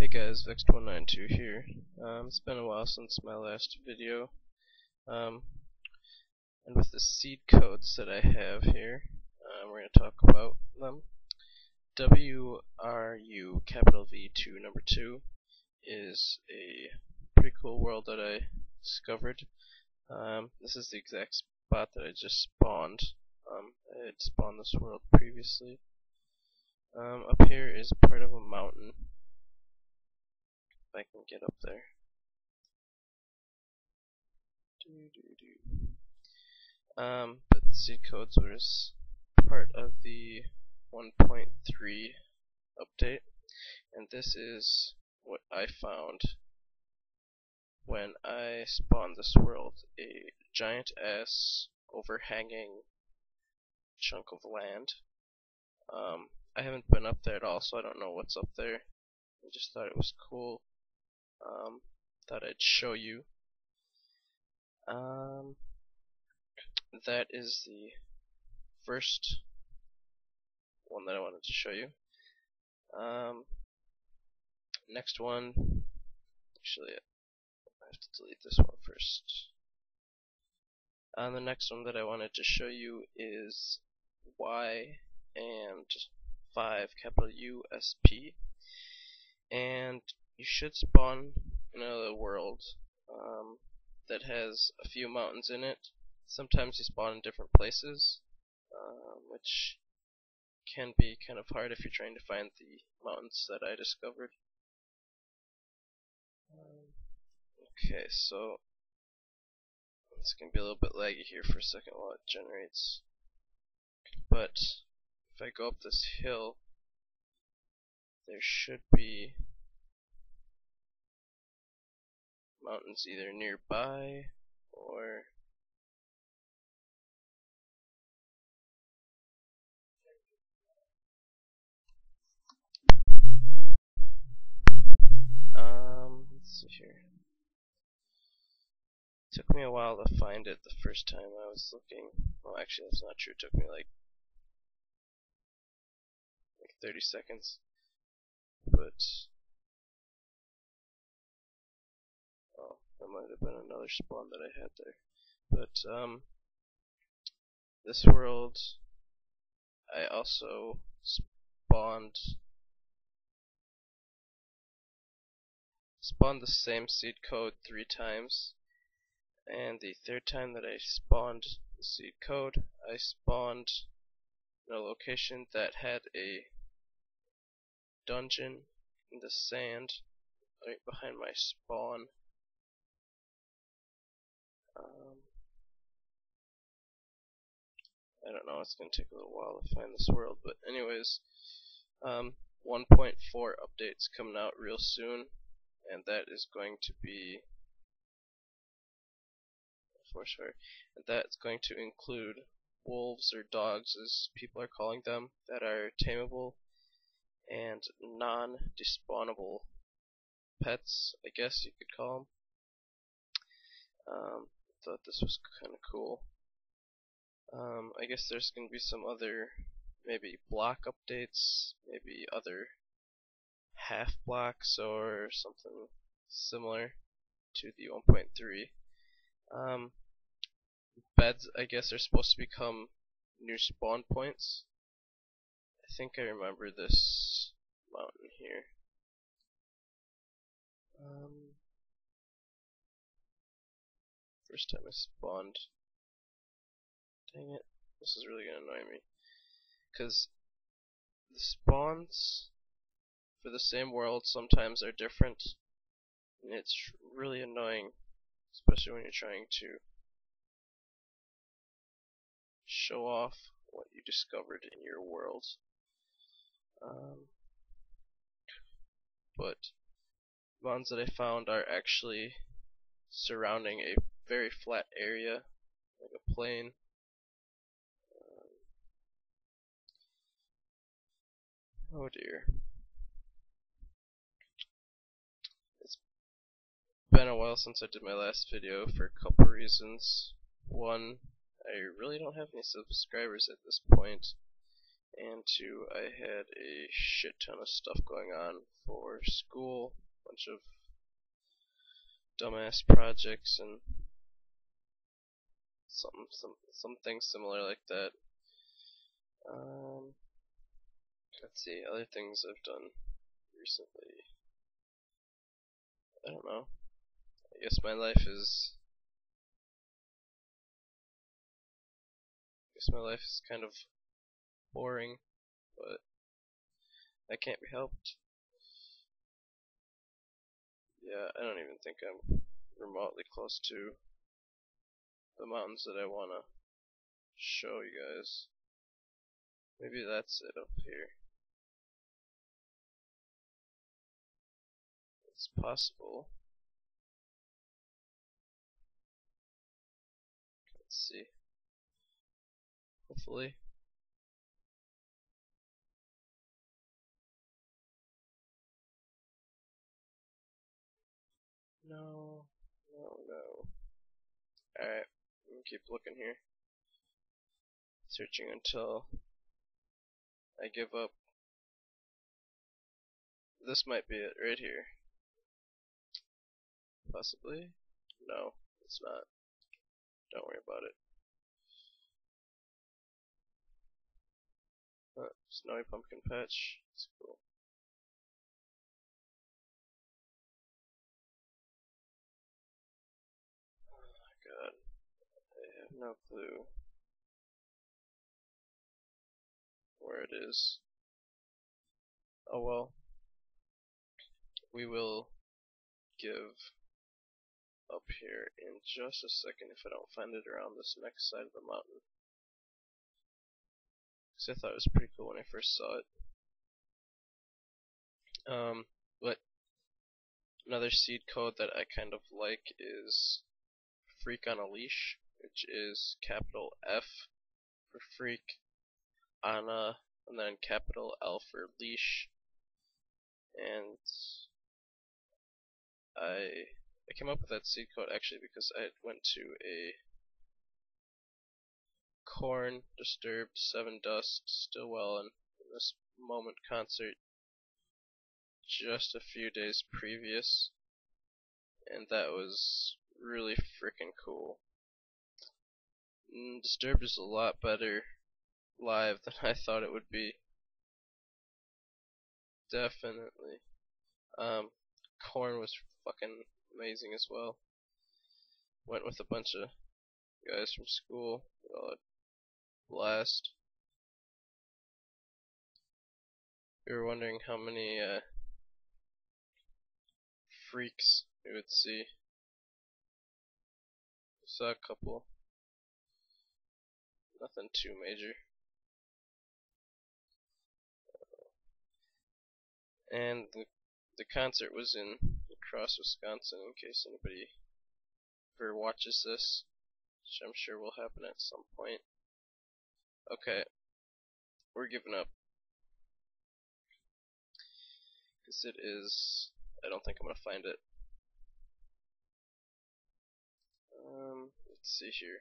Hey guys, Vexed192 here. Um, it's been a while since my last video. Um, and with the seed codes that I have here, uh, we're going to talk about them. WRU capital V2 number 2 is a pretty cool world that I discovered. Um, this is the exact spot that I just spawned. Um, I had spawned this world previously. Um, up here is part of a mountain if I can get up there. Um, but seed codes was part of the 1.3 update, and this is what I found when I spawned this world. A giant ass overhanging chunk of land. Um, I haven't been up there at all, so I don't know what's up there. I just thought it was cool um, thought I'd show you. Um, that is the first one that I wanted to show you. Um, next one, actually, I have to delete this one first. And the next one that I wanted to show you is Y and 5 capital U S P. And you should spawn in a world um, that has a few mountains in it. Sometimes you spawn in different places, um, which can be kind of hard if you're trying to find the mountains that I discovered. Okay, so it's to be a little bit laggy here for a second while it generates. But if I go up this hill, there should be mountains either nearby or um let's see here. Took me a while to find it the first time I was looking. Well actually that's not true. It took me like like 30 seconds. But That might have been another spawn that I had there. But, um, this world, I also spawned spawned the same seed code three times and the third time that I spawned the seed code I spawned in a location that had a dungeon in the sand right behind my spawn um, I don't know, it's going to take a little while to find this world, but anyways, um, 1.4 updates coming out real soon, and that is going to be for sure. And that's going to include wolves or dogs, as people are calling them, that are tameable and non-despawnable pets, I guess you could call them. Um, thought this was kind of cool. Um, I guess there's going to be some other maybe block updates, maybe other half blocks or something similar to the 1.3. Um, beds, I guess, are supposed to become new spawn points. I think I remember this mountain here. Um, First time I spawned. Dang it. This is really gonna annoy me. Because the spawns for the same world sometimes are different. And it's really annoying. Especially when you're trying to show off what you discovered in your world. Um, but ones that I found are actually surrounding a very flat area, like a plane. Um, oh dear. It's been a while since I did my last video for a couple reasons. One, I really don't have any subscribers at this point, and two, I had a shit ton of stuff going on for school, a bunch of dumbass projects and some some something similar like that. Um, let's see, other things I've done recently. I don't know. I guess my life is. I guess my life is kind of boring, but that can't be helped. Yeah, I don't even think I'm remotely close to the mountains that I want to show you guys. Maybe that's it up here. It's possible. Let's see. Hopefully. No, no, no. Alright, keep looking here. Searching until I give up. This might be it right here. Possibly? No, it's not. Don't worry about it. Uh, snowy pumpkin patch. It's cool. No clue where it is. Oh well. We will give up here in just a second if I don't find it around this next side of the mountain. Because I thought it was pretty cool when I first saw it. Um, but another seed code that I kind of like is Freak on a Leash, which is capital F for freak, Anna, and then capital L for leash. And I I came up with that seed code actually because I went to a Korn, Disturbed Sevendust Stillwell and this moment concert just a few days previous and that was really freaking cool. Mm, Disturbed is a lot better live than I thought it would be. Definitely. Um, Korn was fucking amazing as well. Went with a bunch of guys from school. We blast. We were wondering how many uh, freaks we would see saw a couple. Nothing too major. And the, the concert was in Cross, Wisconsin, in case anybody ever watches this, which I'm sure will happen at some point. Okay, we're giving up. Because it is, I don't think I'm going to find it. Um, let's see here.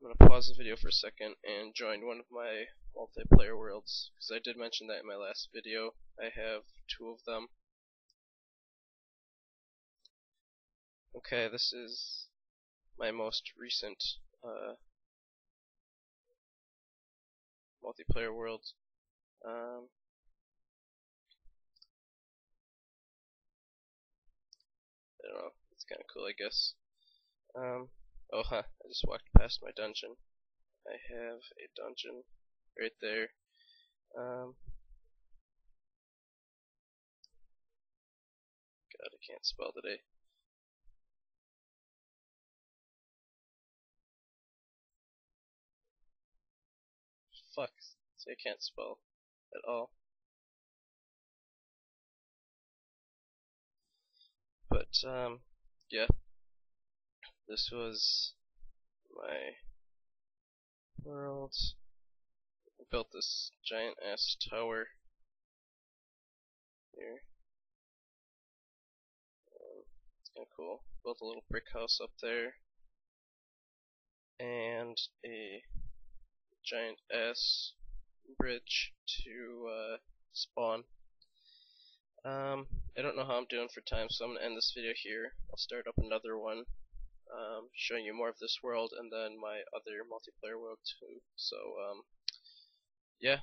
I'm going to pause the video for a second and join one of my multiplayer worlds, because I did mention that in my last video. I have two of them. Okay, this is my most recent uh, multiplayer world. Um, I don't know, it's kind of cool I guess. Um, oh huh, I just walked past my dungeon. I have a dungeon right there. Um, God, I can't spell today. Fuck, see I can't spell at all. But, um, yeah, this was my world. I built this giant ass tower here. Um, it's kind of cool. Built a little brick house up there. And a giant ass bridge to uh, spawn. Um, I don't know how I'm doing for time, so I'm going to end this video here. I'll start up another one, um, showing you more of this world, and then my other multiplayer world too. So, um, yeah,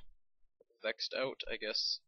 vexed out, I guess.